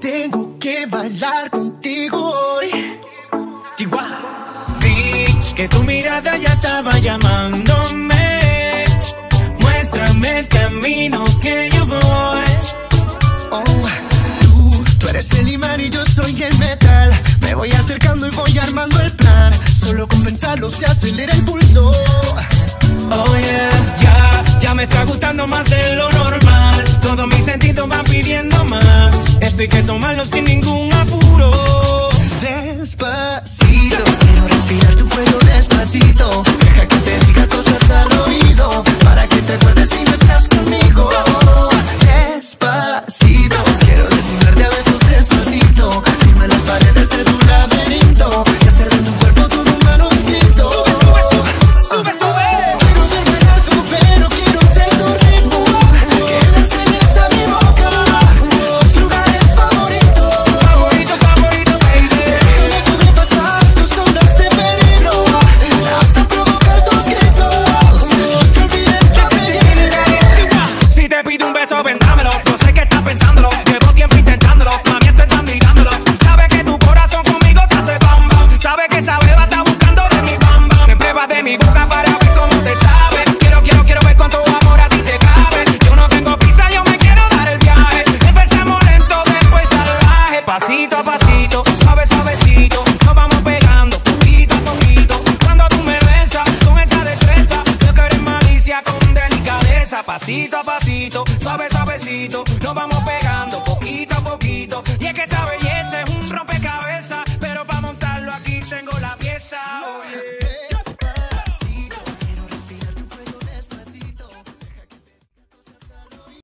Tengo que bailar contigo hoy. Chihuahua. Vi que tu mirada ya estaba llamándome. Muéstrame el camino que yo voy. Oh, tú, tú eres el imán y yo soy el metal. Me voy acercando y voy armando el plan. Solo con pensarlo se acelera el pulso. esto hay que tomarlo sin ningún beethoven pasito a pasito, suave, suavecito, nos vamos pegando poquito a poquito.